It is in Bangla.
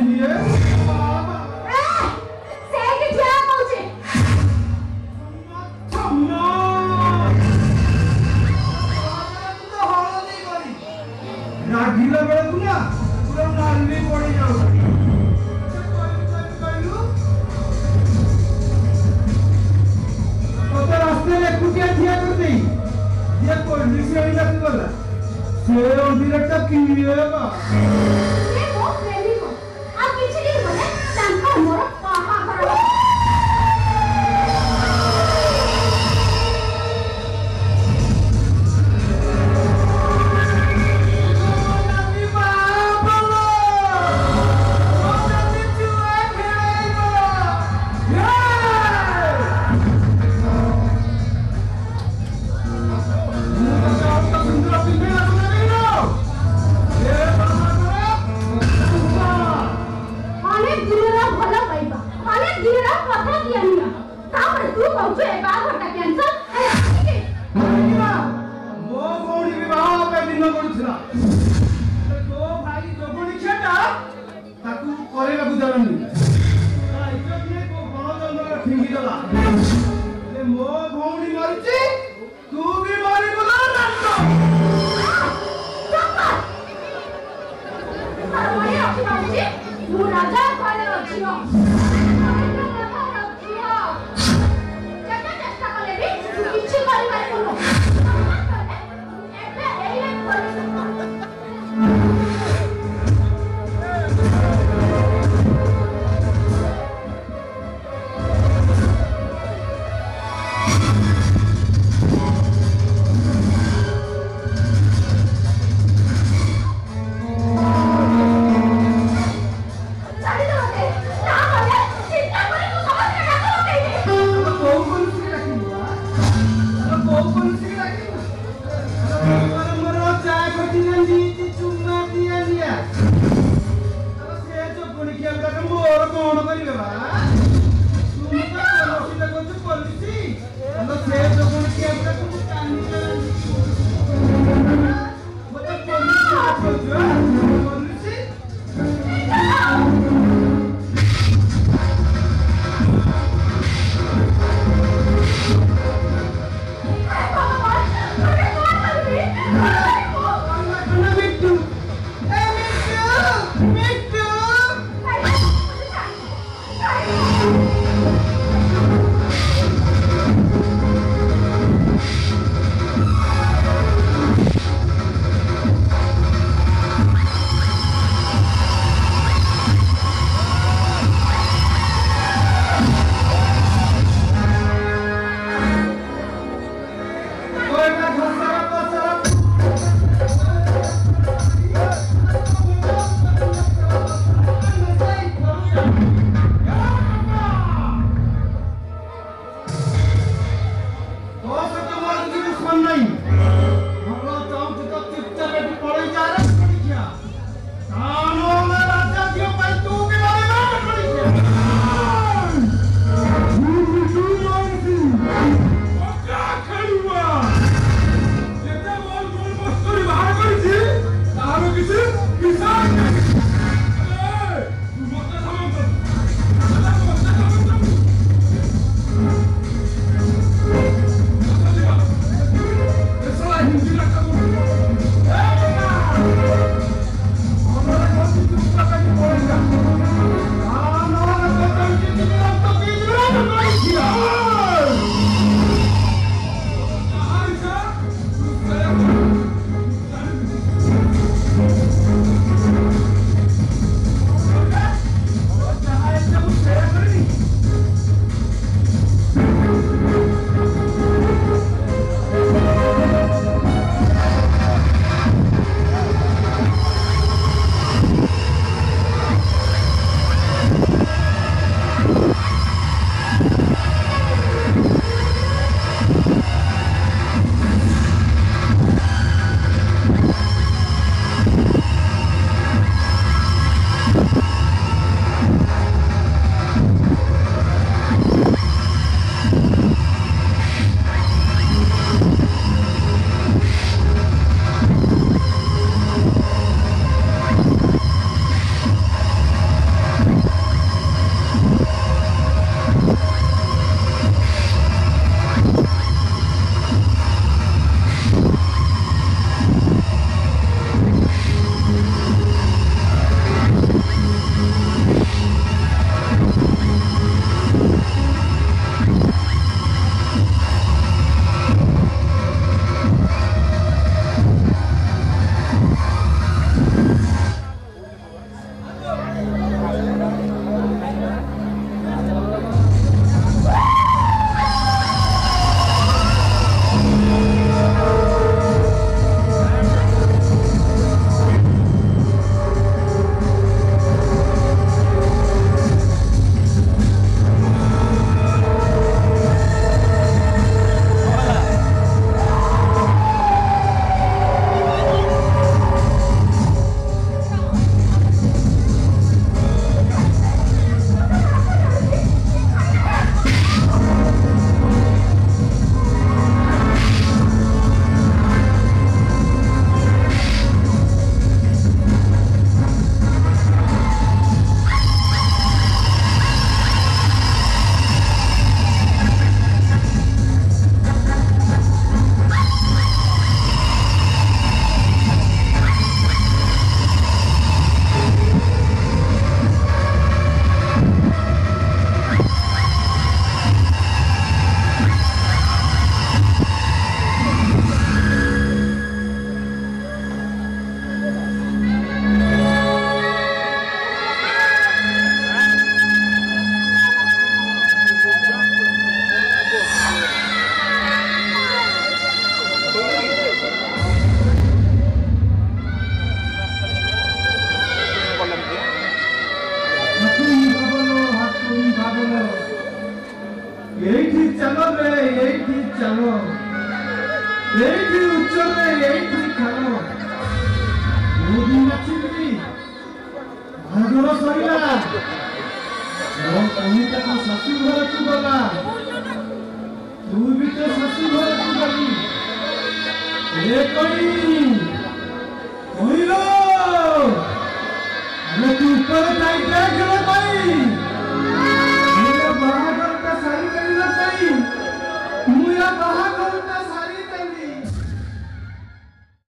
বুদ্ধি নিয়ে? রাগিলা বেড়া তুই না পুরো নালি পড়ে যাও। কত রাস্তায় একুটিয়া ঠিয়া করতেই যে কইলি সে হইলা তুই বলা? সে অধিরাটা কি রে বা 如果最把我的眼睁，哎呀，这。 우라자 관련 지역 open 전에 에이프니까요 모든 친구들이 아그로 소리라 넌 오늘따라 사슴거라 뚜거라 두비터 사슴거라 뚜거니 레거니 오이로 내 뚜거라 나이트라 그러다